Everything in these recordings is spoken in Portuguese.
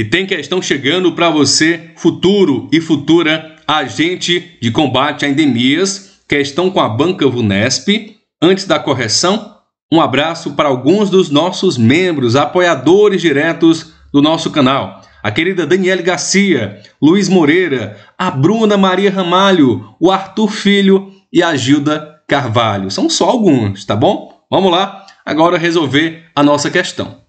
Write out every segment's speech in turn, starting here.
E tem questão chegando para você, futuro e futura agente de combate a endemias, questão com a banca VUNESP. Antes da correção, um abraço para alguns dos nossos membros, apoiadores diretos do nosso canal. A querida Daniele Garcia, Luiz Moreira, a Bruna Maria Ramalho, o Arthur Filho e a Gilda Carvalho. São só alguns, tá bom? Vamos lá, agora resolver a nossa questão.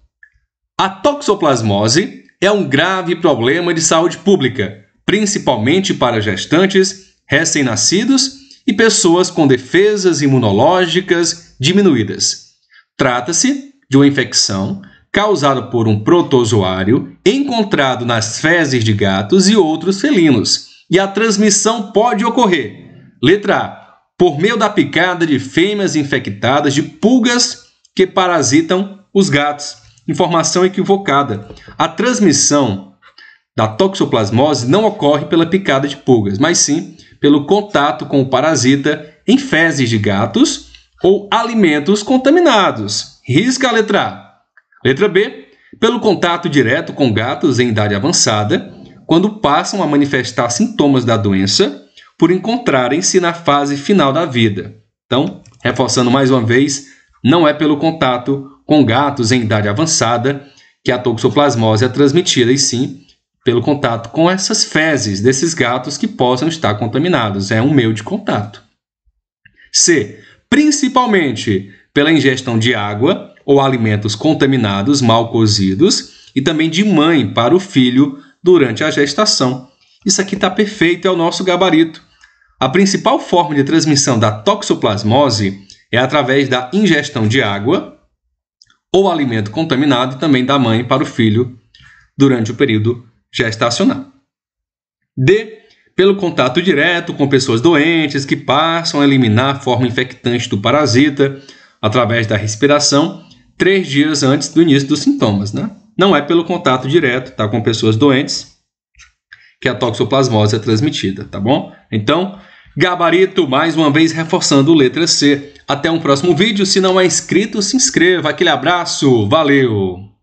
A toxoplasmose é um grave problema de saúde pública, principalmente para gestantes, recém-nascidos e pessoas com defesas imunológicas diminuídas. Trata-se de uma infecção causada por um protozoário encontrado nas fezes de gatos e outros felinos, e a transmissão pode ocorrer. Letra A. Por meio da picada de fêmeas infectadas de pulgas que parasitam os gatos. Informação equivocada. A transmissão da toxoplasmose não ocorre pela picada de pulgas, mas sim pelo contato com o parasita em fezes de gatos ou alimentos contaminados. Risca a letra A. Letra B. Pelo contato direto com gatos em idade avançada, quando passam a manifestar sintomas da doença por encontrarem-se na fase final da vida. Então, reforçando mais uma vez, não é pelo contato com gatos em idade avançada que a toxoplasmose é transmitida, e sim pelo contato com essas fezes desses gatos que possam estar contaminados. É um meio de contato. C. Principalmente pela ingestão de água ou alimentos contaminados, mal cozidos, e também de mãe para o filho durante a gestação. Isso aqui está perfeito, é o nosso gabarito. A principal forma de transmissão da toxoplasmose é através da ingestão de água ou alimento contaminado também da mãe para o filho durante o período gestacional. D. Pelo contato direto com pessoas doentes que passam a eliminar a forma infectante do parasita através da respiração três dias antes do início dos sintomas. Né? Não é pelo contato direto tá, com pessoas doentes que a toxoplasmose é transmitida, tá bom? Então, gabarito, mais uma vez reforçando letra C. Até um próximo vídeo. Se não é inscrito, se inscreva. Aquele abraço. Valeu!